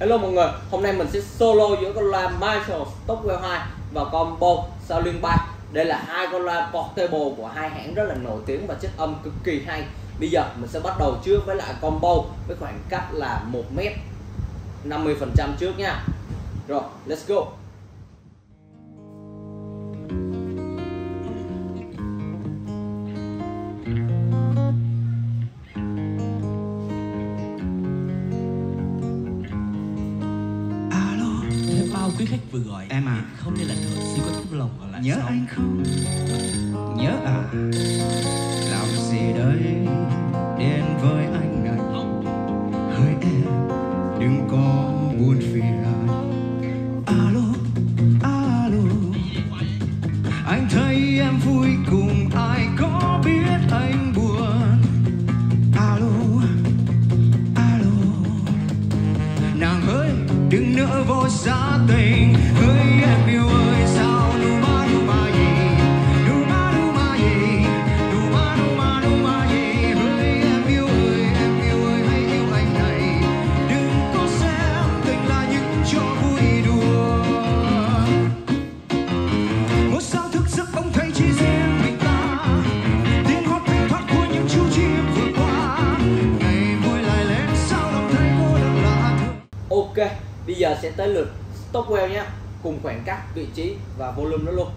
Hello mọi người, hôm nay mình sẽ solo giữa con loa Marshall Stockwell 2 và combo Shaolin 3 Đây là hai con loa portable của hai hãng rất là nổi tiếng và chất âm cực kỳ hay. Bây giờ mình sẽ bắt đầu trước với lại combo với khoảng cách là 1m 50% trước nha. Rồi, let's go. Em à. Không nên là nữa Xin có tấm lòng ở lại Nhớ sau. anh không? Nhớ à đừng nỡ vội xa tình hỡi em yêu ơi. Sẽ tới lượt Stockwell nhé Cùng khoảng cách, vị trí và volume nó luôn.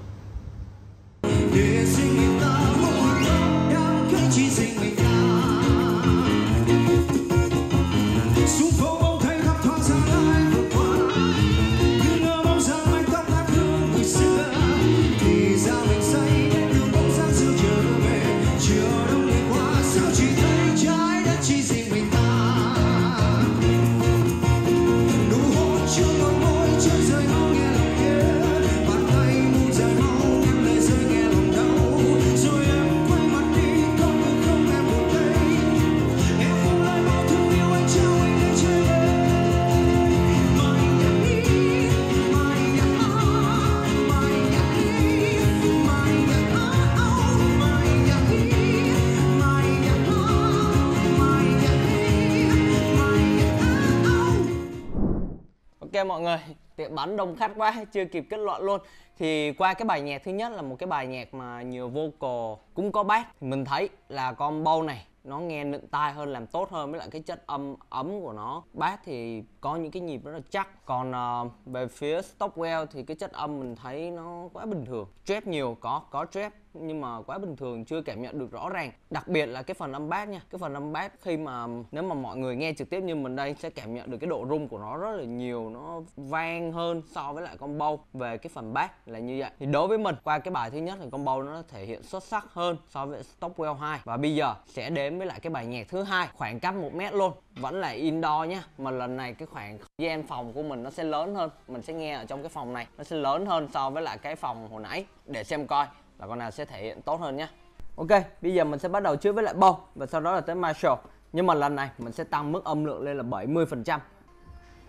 Ok mọi người, tiệm bắn đông khách quá, chưa kịp kết luận luôn. Thì qua cái bài nhạc thứ nhất là một cái bài nhạc mà nhiều vocal cũng có bass. Thì mình thấy là combo này nó nghe nựng tai hơn, làm tốt hơn với lại cái chất âm ấm của nó. Bass thì có những cái nhịp rất là chắc. Còn uh, về phía Stockwell thì cái chất âm mình thấy nó quá bình thường. Trap nhiều, có, có trap nhưng mà quá bình thường, chưa cảm nhận được rõ ràng. Đặc biệt là cái phần âm bass nha. Cái phần âm bass khi mà nếu mà mọi người nghe trực tiếp như mình đây, sẽ cảm nhận được cái độ rung của nó rất là nhiều. Nó vang hơn so với lại combo về cái phần bass là như vậy. Thì đối với mình, qua cái bài thứ nhất thì combo nó thể hiện xuất sắc hơn so với Stockwell 2 và bây giờ sẽ đến với lại cái bài nhạc thứ hai, khoảng cách một mét luôn. Vẫn là indoor nhá mà lần này cái khoảng gian phòng của mình nó sẽ lớn hơn. Mình sẽ nghe ở trong cái phòng này, nó sẽ lớn hơn so với lại cái phòng hồi nãy. Để xem coi là con nào sẽ thể hiện tốt hơn nhé. Ok, bây giờ mình sẽ bắt đầu trước với lại bow và sau đó là tới Marshall. Nhưng mà lần này mình sẽ tăng mức âm lượng lên là 70%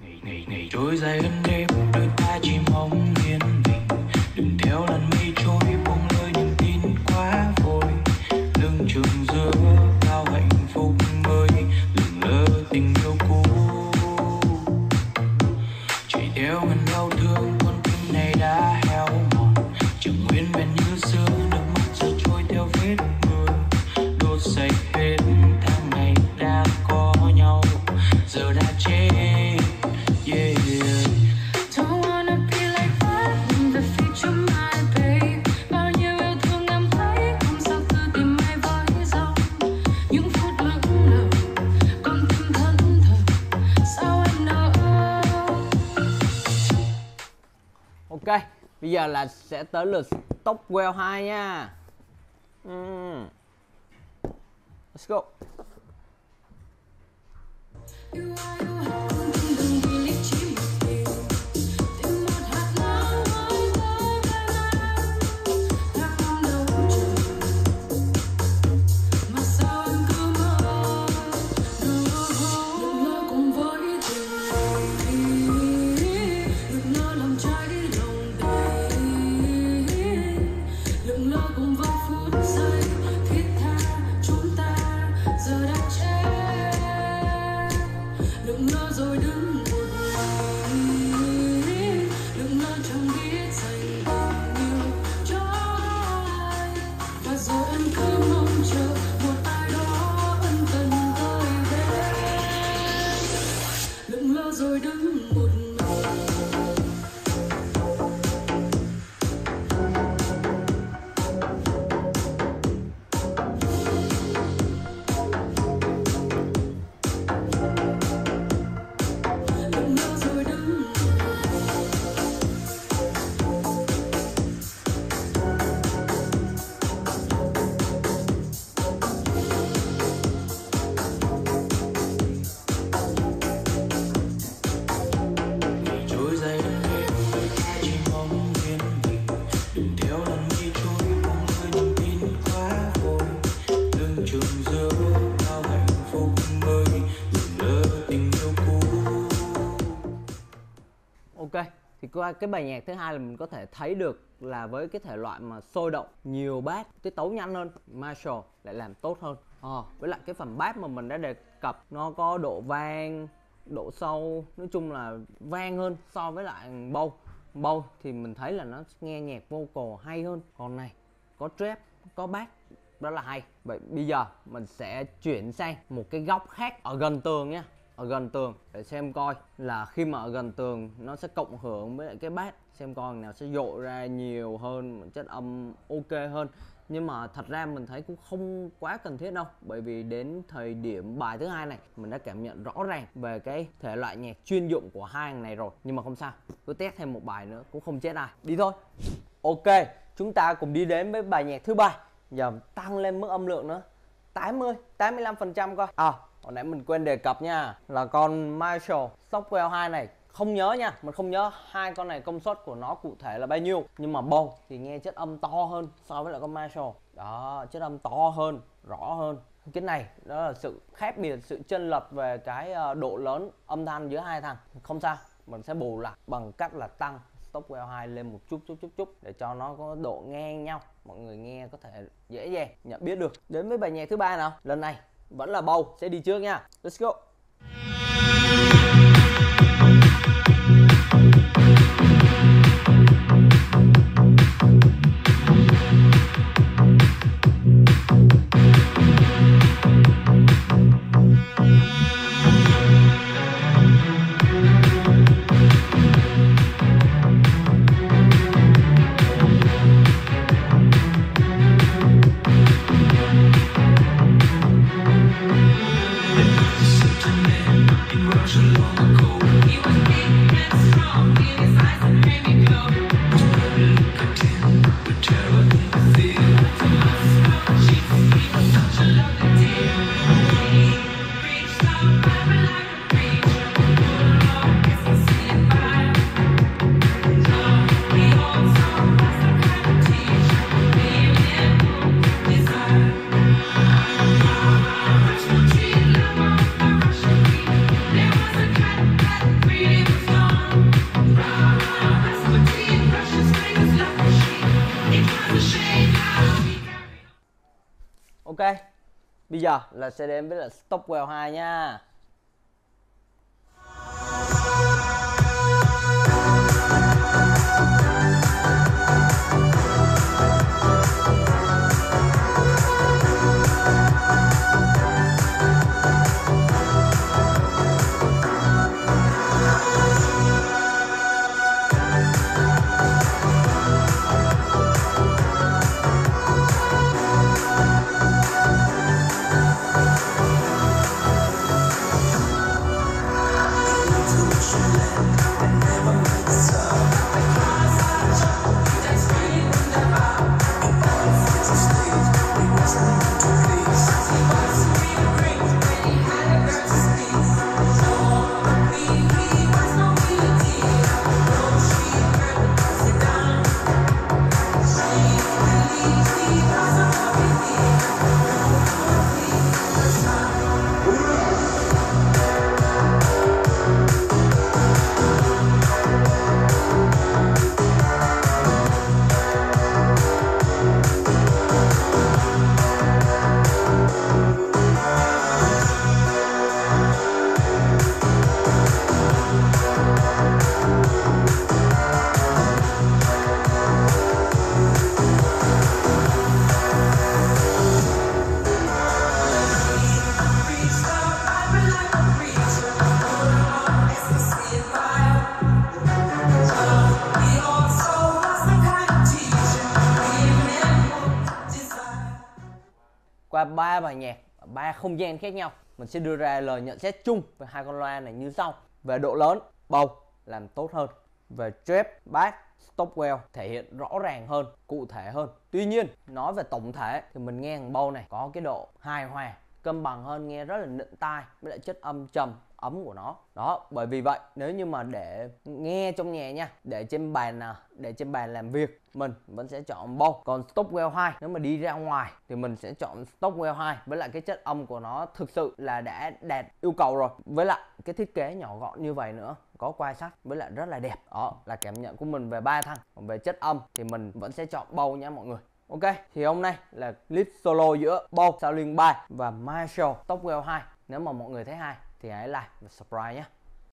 ngày ngày ngày trôi dài ân đêm đôi ta chỉ mong yên bình đừng theo làn mây trôi bây giờ là sẽ tới lượt Stockwell 2 nha Ừm. Let's go rồi đứng một thì qua cái bài nhạc thứ hai là mình có thể thấy được là với cái thể loại mà sôi động, nhiều bass, tiết tấu nhanh hơn, Marshall lại làm tốt hơn. à, với lại cái phần bass mà mình đã đề cập nó có độ vang, độ sâu, nói chung là vang hơn so với lại Bow. Bow thì mình thấy là nó nghe nhạc vocal hay hơn. Còn này có trap, có bass rất là hay. Vậy bây giờ mình sẽ chuyển sang một cái góc khác ở gần tường nha ở gần tường, để xem coi là khi mà ở gần tường, nó sẽ cộng hưởng với lại cái bát, xem coi nào sẽ dội ra nhiều hơn, chất âm ok hơn. Nhưng mà thật ra mình thấy cũng không quá cần thiết đâu, bởi vì đến thời điểm bài thứ hai này, mình đã cảm nhận rõ ràng về cái thể loại nhạc chuyên dụng của hai thằng này rồi. Nhưng mà không sao, cứ test thêm một bài nữa cũng không chết ai. Đi thôi. Ok, chúng ta cùng đi đến với bài nhạc thứ ba. Giờ tăng lên mức âm lượng nữa. 80 85% coi. À hồi nãy mình quên đề cập nha, là con Marshall Stockwell 2 này, không nhớ nha, mình không nhớ hai con này công suất của nó cụ thể là bao nhiêu. Nhưng mà bầu thì nghe chất âm to hơn so với lại con Marshall. Đó, chất âm to hơn, rõ hơn. Cái này, đó là sự khác biệt, sự chênh lệch về cái ờ, độ lớn âm thanh giữa hai thằng. Không sao, mình sẽ bù lại bằng cách là tăng Stockwell 2 lên một chút chút chút chút để cho nó có độ ngang nhau. Mọi người nghe có thể dễ dàng nhận biết được. Đến với bài nhạc thứ ba nào? Lần này vẫn là bầu sẽ đi trước nha. Let's go. Bây giờ là sẽ đến với là Stockwell 2 nha. Ba bài nhạc ở ba không gian khác nhau. Mình sẽ đưa ra lời nhận xét chung về hai con loa này như sau. Về độ lớn, bầu, làm tốt hơn. Về trap, bass Stockwell thể hiện rõ ràng hơn, cụ thể hơn. Tuy nhiên, nói về tổng thể thì mình nghe thằng bầu này có cái độ hài hòa, cân bằng hơn, nghe rất là nịnh tai, với lại chất âm trầm ấm của nó. Đó bởi vì vậy nếu như mà để nghe trong nhà nha để trên bàn à, để trên bàn làm việc mình vẫn sẽ chọn Bose còn Stockwell 2 nếu mà đi ra ngoài thì mình sẽ chọn Stockwell 2 với lại cái chất âm của nó thực sự là đã đạt yêu cầu rồi. Với lại cái thiết kế nhỏ gọn như vậy nữa có quai sắt với lại rất là đẹp. Đó là cảm nhận của mình về ba thằng. Còn về chất âm thì mình vẫn sẽ chọn Bose nha mọi người. Ok, thì hôm nay là clip solo giữa Bose Shaolin 3 và Marshall. Stockwell 2 Nếu mà mọi người thấy hay thì hãy like và subscribe nhé.